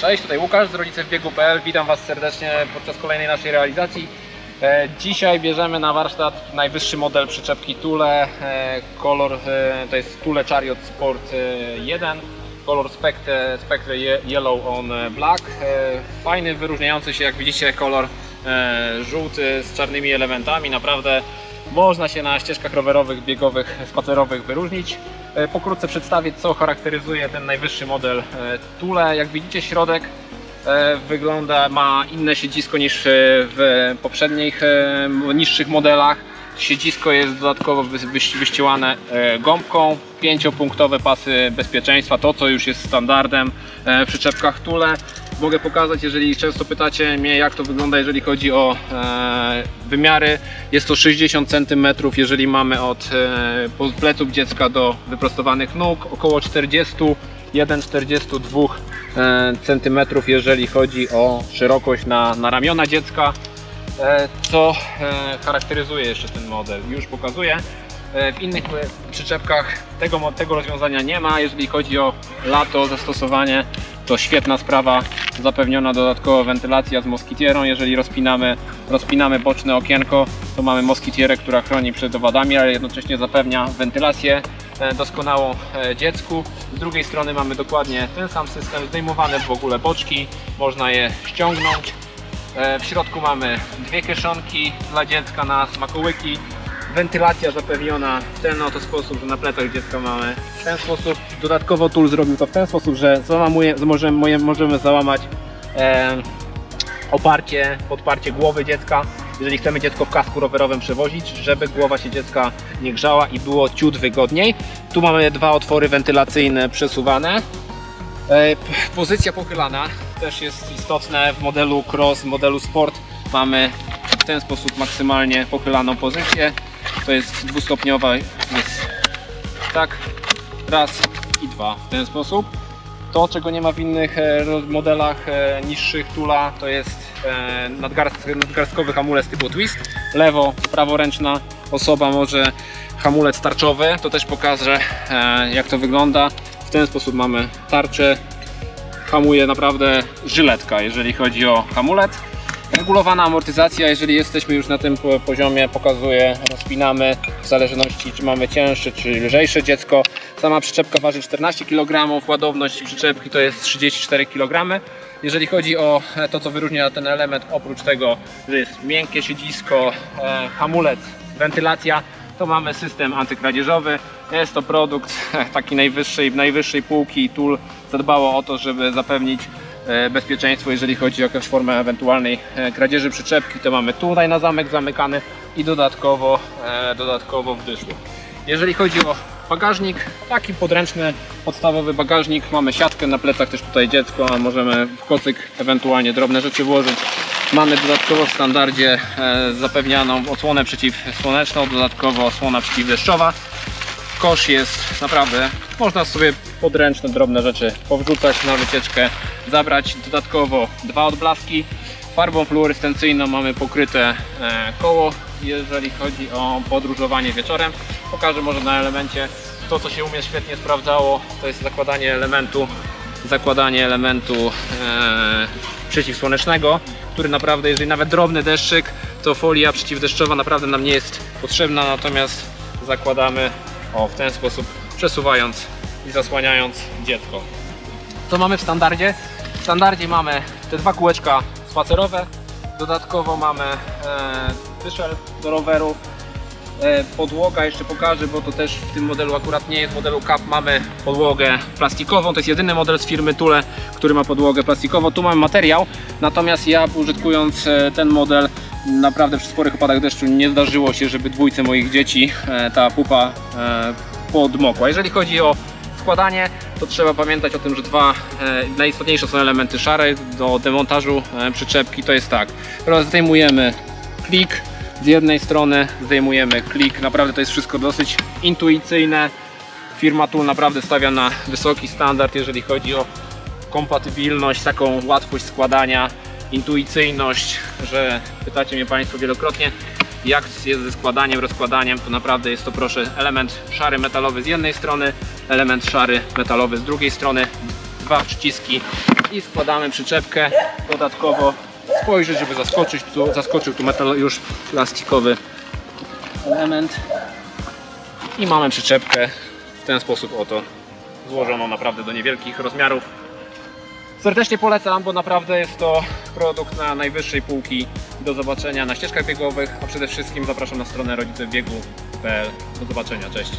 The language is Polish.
Cześć, tutaj Łukasz z rodziców biegu.pl. Witam Was serdecznie podczas kolejnej naszej realizacji. E, Dzisiaj bierzemy na warsztat najwyższy model przyczepki Tule. E, Kolor e, to jest Tule Chariot Sport e, 1. Kolor Spectre, Spectre Ye- Yellow on Black. Fajny, wyróżniający się jak widzicie kolor żółty z czarnymi elementami. Naprawdę można się na ścieżkach rowerowych, biegowych, spacerowych wyróżnić. E, Pokrótce przedstawię, co charakteryzuje ten najwyższy model e, Tule. Jak widzicie, środek e, wygląda, ma inne siedzisko niż w poprzednich niższych modelach. Siedzisko jest dodatkowo wy- wyś- wyścielane gąbką, pięciopunktowe pasy bezpieczeństwa, to co już jest standardem w przyczepkach Tule. Mogę pokazać, jeżeli często pytacie mnie jak to wygląda, jeżeli chodzi o e, wymiary. Jest to 60 cm, jeżeli mamy od e, pleców dziecka do wyprostowanych nóg, około 41-42 cm, jeżeli chodzi o szerokość na, na ramiona dziecka. E, Co e, charakteryzuje jeszcze ten model? Już pokazuję. E, W innych e, przyczepkach tego, tego rozwiązania nie ma. Jeżeli chodzi o lato, zastosowanie, to świetna sprawa. Zapewniona dodatkowo wentylacja z moskitierą. Jeżeli rozpinamy, rozpinamy boczne okienko, to mamy moskitierę, która chroni przed owadami, ale jednocześnie zapewnia wentylację e, doskonałą e, dziecku. Z drugiej strony mamy dokładnie ten sam system, zdejmowane w ogóle boczki, można je ściągnąć. E, W środku mamy dwie kieszonki dla dziecka na smakołyki. Wentylacja zapewniona w ten oto sposób, że na plecach dziecka mamy w ten sposób. Dodatkowo Tool zrobił to w ten sposób, że załamuje, możemy, możemy załamać e, oparcie, podparcie głowy dziecka, jeżeli chcemy dziecko w kasku rowerowym przewozić, żeby głowa się dziecka nie grzała i było ciut wygodniej. Tu mamy dwa otwory wentylacyjne przesuwane. E, Pozycja pochylana też jest istotne w modelu cross, w modelu sport mamy w ten sposób maksymalnie pochylaną pozycję. To jest dwustopniowa, jest tak, raz i dwa w ten sposób. To, czego nie ma w innych e, modelach e, niższych Tula, to jest e, nadgarst, nadgarstkowy hamulec typu twist. Lewo, praworęczna osoba może hamulec tarczowy. To też pokażę, jak to wygląda. W ten sposób mamy tarczę. Hamuje naprawdę żyletka, jeżeli chodzi o hamulec. Regulowana amortyzacja, jeżeli jesteśmy już na tym po- poziomie, pokazuje, rozpinamy w zależności czy mamy cięższe czy lżejsze dziecko. Sama przyczepka waży 14 kg, ładowność przyczepki to jest 34 kg. Jeżeli chodzi o e, to, co wyróżnia ten element, oprócz tego, że jest miękkie siedzisko, e, hamulec, wentylacja, to mamy system antykradzieżowy. Jest to produkt taki najwyższej, najwyższej półki Tool zadbało o to, żeby zapewnić bezpieczeństwo, jeżeli chodzi o jakąś formę ewentualnej e, kradzieży przyczepki, to mamy tutaj na zamek zamykany i dodatkowo, e, dodatkowo w dyszlu. Jeżeli chodzi o bagażnik, taki podręczny, podstawowy bagażnik, mamy siatkę na plecach też tutaj dziecko, a możemy w kocyk ewentualnie drobne rzeczy włożyć. Mamy dodatkowo w standardzie e, zapewnianą osłonę przeciwsłoneczną, dodatkowo osłona przeciwdeszczowa. Kosz jest naprawdę, można sobie podręczne, drobne rzeczy powrzucać na wycieczkę, zabrać. Dodatkowo dwa odblaski. Farbą fluorescencyjną mamy pokryte e, koło, jeżeli chodzi o podróżowanie wieczorem. Pokażę może na elemencie to, co się u mnie świetnie sprawdzało, to jest zakładanie elementu, zakładanie elementu e, przeciwsłonecznego, który naprawdę, jeżeli nawet drobny deszczyk, to folia przeciwdeszczowa naprawdę nam nie jest potrzebna, natomiast zakładamy o, w ten sposób, przesuwając i zasłaniając dziecko. Co mamy w standardzie? Standardzie mamy te dwa kółeczka spacerowe, dodatkowo mamy e, dyszel do roweru, e, podłoga jeszcze pokażę, bo to też w tym modelu akurat nie jest w modelu Cup, mamy podłogę plastikową, to jest jedyny model z firmy Tule, który ma podłogę plastikową, tu mamy materiał, natomiast ja użytkując e, ten model naprawdę przy sporych opadach deszczu nie zdarzyło się, żeby dwójce moich dzieci e, ta pupa e, podmokła. Jeżeli chodzi o rozkładanie, to trzeba pamiętać o tym, że dwa e, najistotniejsze są elementy szare do demontażu e, przyczepki. To jest tak, zdejmujemy klik z jednej strony, zdejmujemy klik. Naprawdę to jest wszystko dosyć intuicyjne. Firma tu naprawdę stawia na wysoki standard, jeżeli chodzi o kompatybilność, taką łatwość składania, intuicyjność, że pytacie mnie Państwo wielokrotnie, jak jest ze składaniem, rozkładaniem, to naprawdę jest to proszę element szary metalowy z jednej strony, element szary metalowy z drugiej strony, dwa przyciski i składamy przyczepkę. Dodatkowo spojrzeć, żeby zaskoczyć tu, zaskoczył tu metal już plastikowy element. I mamy przyczepkę w ten sposób oto złożoną naprawdę do niewielkich rozmiarów. Serdecznie polecam, bo naprawdę jest to produkt na najwyższej półki. Do zobaczenia na ścieżkach biegowych, a przede wszystkim zapraszam na stronę rodzicebiegu.pl. Do zobaczenia, cześć.